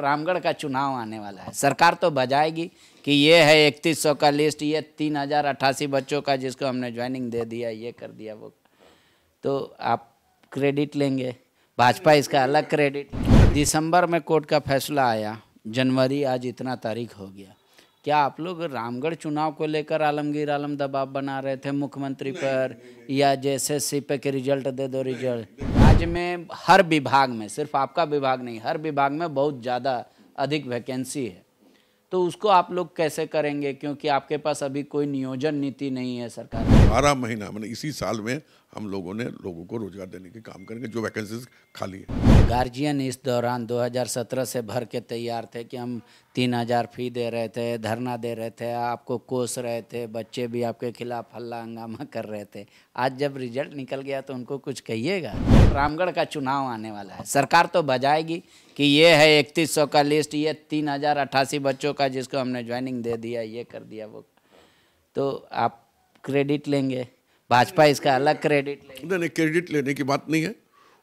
रामगढ़ का चुनाव आने वाला है। सरकार तो बजाएगी कि ये है इकतीस सौ का लिस्ट ये तीन हज़ार अट्ठासी बच्चों का जिसको हमने ज्वाइनिंग दे दिया ये कर दिया वो। तो आप क्रेडिट लेंगे। भाजपा इसका अलग क्रेडिट दिसंबर में कोर्ट का फैसला आया। जनवरी आज इतना तारीख हो गया। क्या आप लोग रामगढ़ चुनाव को लेकर आलमगीर आलम दबाव बना रहे थे मुख्यमंत्री पर? या जैसे पे के रिज़ल्ट दे दो रिज़ल्ट राज्य में हर विभाग में, सिर्फ़ आपका विभाग नहीं, हर विभाग में बहुत ज़्यादा अधिक वैकेंसी है। तो उसको आप लोग कैसे करेंगे? क्योंकि आपके पास अभी कोई नियोजन नीति नहीं है सरकार बारह महीना, मैंने इसी साल में हम लोगों ने लोगों को रोज़गार देने के काम करेंगे जो वैकेंसीज खाली है। गार्जियन इस दौरान 2017 से भर के तैयार थे कि हम तीन हज़ार फ़ी दे रहे थे, धरना दे रहे थे, आपको कोस रहे थे, बच्चे भी आपके खिलाफ हल्ला हंगामा कर रहे थे। आज जब रिज़ल्ट निकल गया तो उनको कुछ कहिएगा? रामगढ़ का चुनाव आने वाला है। सरकार तो बजाएगी कि ये है इकतीस का लिस्ट ये तीन हज़ार अट्ठासी बच्चों का जिसको हमने ज्वाइनिंग दे दिया, ये कर दिया वो। तो आप क्रेडिट लेंगे। भाजपा इसका अलग क्रेडिट नहीं नहीं क्रेडिट लेने की बात नहीं है।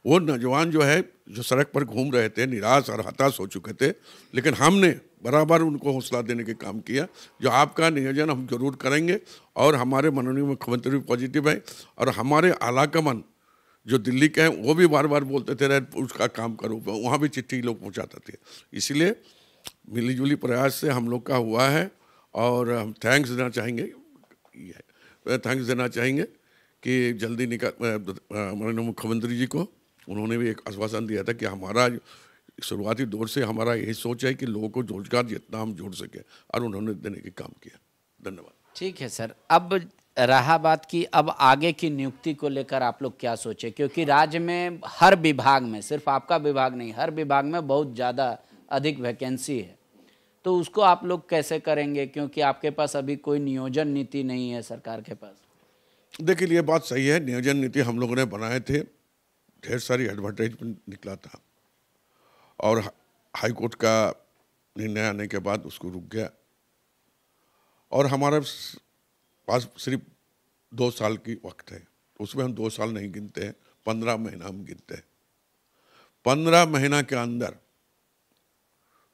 वो नौजवान जो है, जो सड़क पर घूम रहे थे, निराश और हताश हो चुके थे, लेकिन हमने बराबर उनको हौसला देने के काम किया। जो आपका नियोजन हम ज़रूर करेंगे और हमारे माननीय मुख्यमंत्री भी पॉजिटिव है और हमारे आलाकमन जो दिल्ली के हैं, वो भी बार बार बोलते थे रहे उसका काम करो। वहाँ भी चिट्ठी लोग पहुँचाते थे। इसलिए मिलीजुली प्रयास से हम लोग का हुआ है और हम थैंक्स देना चाहेंगे। थैंक्स देना चाहेंगे कि जल्दी निकल माननीय मुख्यमंत्री जी को उन्होंने भी एक आश्वासन दिया था कि हमारा शुरुआती दौर से हमारा यही सोच है कि लोगों को रोज़गार जितना हम जोड़ सके और उन्होंने देने के काम किया। धन्यवाद। ठीक है सर। अब रहा बात की, अब आगे की नियुक्ति को लेकर आप लोग क्या सोचे? क्योंकि राज्य में हर विभाग में, सिर्फ़ आपका विभाग नहीं, हर विभाग में बहुत ज़्यादा अधिक वैकेंसी है। तो उसको आप लोग कैसे करेंगे? क्योंकि आपके पास अभी कोई नियोजन नीति नहीं है सरकार के पास। देखिए, ये बात सही है। नियोजन नीति हम लोगों ने बनाए थे। ढेर सारी एडवर्टाइजमेंट निकला था। और हाई कोर्ट का निर्णय आने के बाद उसको रुक गया। और हमारे पास सिर्फ़ दो साल की वक्त है। उसमें हम दो साल नहीं गिनते हैं, पंद्रह महीना हम गिनते हैं। पंद्रह महीना के अंदर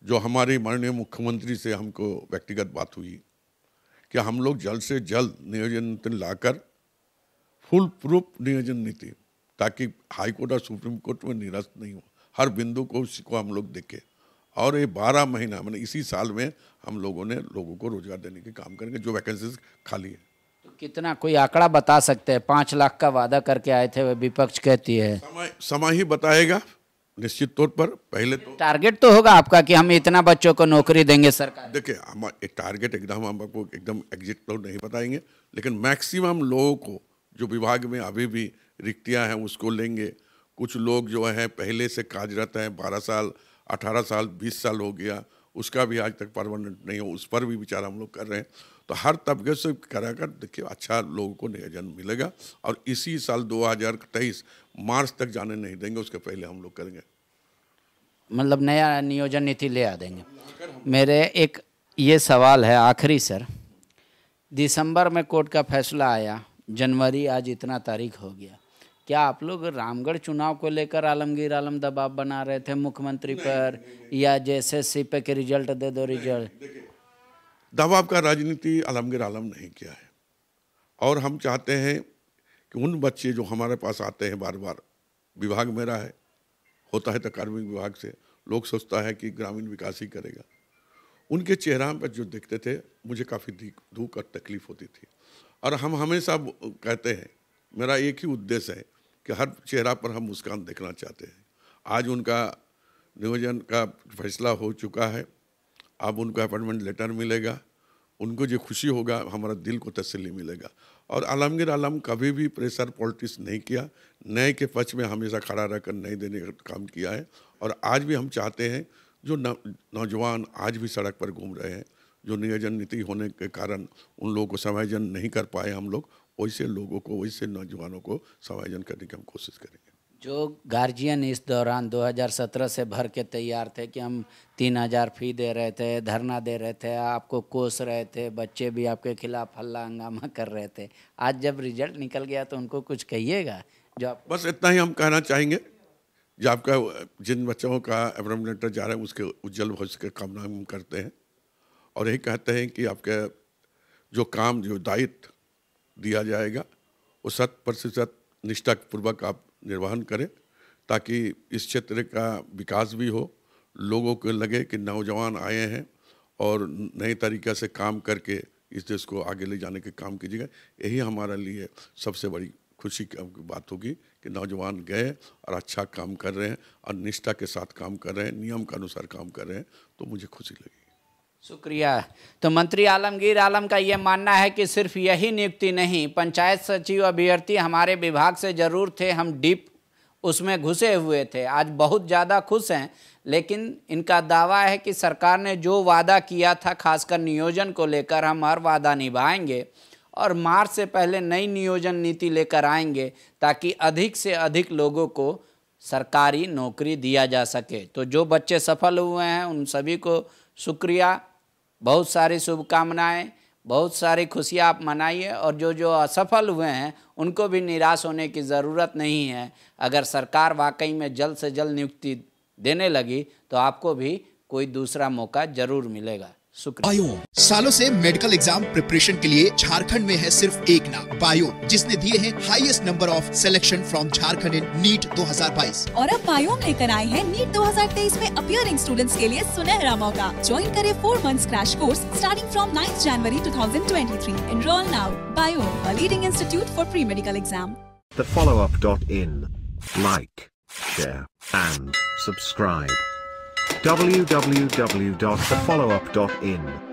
जो हमारे माननीय मुख्यमंत्री से हमको व्यक्तिगत बात हुई कि हम लोग जल्द से जल्द नियोजन नीति लाकर फुल प्रूफ नियोजन नीति ताकि हाई कोर्ट और सुप्रीम कोर्ट में निरस्त नहीं हो हर बिंदु को उसको हम लोग देखें। और ये बारह महीना मैंने इसी साल में हम लोगों ने लोगों को रोज़गार देने के काम करेंगे जो वैकेंसीज खाली है। तो कितना कोई आंकड़ा बता सकते हैं? पाँच लाख का वादा करके आए थे वह विपक्ष कहती है। समय समय ही बताएगा। निश्चित तौर पर पहले तो टारगेट तो होगा आपका कि हम इतना बच्चों को नौकरी देंगे सरकार। देखिए हम एक टारगेट एकदम हम आपको एकदम एग्जिट तो नहीं बताएँगे लेकिन मैक्सिमम लोगों को जो विभाग में अभी भी रिक्तियाँ हैं उसको लेंगे। कुछ लोग जो हैं पहले से कार्यरत हैं बारह साल अठारह साल बीस साल हो गया उसका भी आज तक परमानेंट नहीं हो उस पर भी विचार हम लोग कर रहे हैं। तो हर तबके से कराकर देखिए अच्छा लोगों को नियोजन मिलेगा। और इसी साल 2023 मार्च तक जाने नहीं देंगे उसके पहले हम लोग करेंगे। मतलब नया नियोजन नीति ले आ देंगे। मेरे एक ये सवाल है आखिरी सर। दिसंबर में कोर्ट का फैसला आया जनवरी आज इतना तारीख हो गया। क्या आप लोग रामगढ़ चुनाव को लेकर आलमगीर आलम दबाव बना रहे थे मुख्यमंत्री पर या जैसे पे के रिज़ल्ट दे दो रिज़ल्ट? दबाव का राजनीति आलमगीर आलम नहीं किया है। और हम चाहते हैं कि उन बच्चे जो हमारे पास आते हैं बार बार विभाग मेरा है, होता है तो कार्मिक विभाग से, लोग सोचता है कि ग्रामीण विकास ही करेगा। उनके चेहरा पर जो देखते थे, मुझे काफ़ी दीख, दुख और तकलीफ़ होती थी। और हम हमेशा कहते हैं, मेरा एक ही उद्देश्य है कि हर चेहरा पर हम मुस्कान देखना चाहते हैं। आज उनका नियोजन का फैसला हो चुका है, अब उनको अपॉइंटमेंट लेटर मिलेगा, उनको जो खुशी होगा, हमारा दिल को तसली मिलेगा। और आलमगीर आलम कभी भी प्रेशर पॉलिटिक्स नहीं किया, नए के पक्ष में हमेशा खड़ा रहकर नए देने का काम किया है। और आज भी हम चाहते हैं, जो नौजवान आज भी सड़क पर घूम रहे हैं, जो नियोजन नीति होने के कारण उन लोगों को समायोजन नहीं कर पाए हम लोग, वैसे लोगों को, वैसे नौजवानों को समायोजन करने की हम कोशिश करेंगे। जो गार्जियन इस दौरान 2017 से भर के तैयार थे कि हम तीन हज़ार फ़ी दे रहे थे, धरना दे रहे थे, आपको कोस रहे थे, बच्चे भी आपके खिलाफ हल्ला हंगामा कर रहे थे। आज जब रिज़ल्ट निकल गया तो उनको कुछ कहिएगा? जो आप बस इतना ही हम कहना चाहेंगे। जो आपका, जिन बच्चों का एवरम लेटर जा रहा है, उसके उज्जवल भविष्य के कामना हम करते हैं। और यही कहते हैं कि आपके जो काम, जो दायित्व दिया जाएगा, वो शत प्रतिशत निष्ठापूर्वक आप निर्वहन करें, ताकि इस क्षेत्र का विकास भी हो। लोगों को लगे कि नौजवान आए हैं और नए तरीके से काम करके इस देश को आगे ले जाने के काम कीजिएगा। यही हमारे लिए सबसे बड़ी खुशी की बात होगी कि नौजवान गए और अच्छा काम कर रहे हैं और निष्ठा के साथ काम कर रहे हैं, नियम के अनुसार काम कर रहे हैं तो मुझे खुशी लगी। शुक्रिया। तो मंत्री आलमगीर आलम का ये मानना है कि सिर्फ़ यही नियुक्ति नहीं, पंचायत सचिव अभ्यर्थी हमारे विभाग से ज़रूर थे, हम डीप उसमें घुसे हुए थे। आज बहुत ज़्यादा खुश हैं, लेकिन इनका दावा है कि सरकार ने जो वादा किया था, खासकर नियोजन को लेकर, हम हर वादा निभाएँगे और मार्च से पहले नई नियोजन नीति लेकर आएँगे ताकि अधिक से अधिक लोगों को सरकारी नौकरी दिया जा सके। तो जो बच्चे सफल हुए हैं, उन सभी को शुक्रिया। बहुत सारी शुभकामनाएँ, बहुत सारी खुशियाँ आप मनाइए और जो जो असफल हुए हैं, उनको भी निराश होने की ज़रूरत नहीं है। अगर सरकार वाकई में जल्द से जल्द नियुक्ति देने लगी तो आपको भी कोई दूसरा मौका ज़रूर मिलेगा। बायो। सालों से मेडिकल एग्ज़ाम प्रिपरेशन के लिए झारखंड में है सिर्फ़ एक नाम बायो जिसने दिए हैं highest number of selection from Jharkhand in NEET 2022 और अब बायो लेकर आए हैं नीट 2023 में अपियरिंग स्टूडेंट्स के लिए सुनहरा मौका। ज्वाइन करें four months crash course starting from 9 January 2023 enrol now bio a leading institute for pre-medical exam. The follow-up.in like share and subscribe. www.thefollowup.in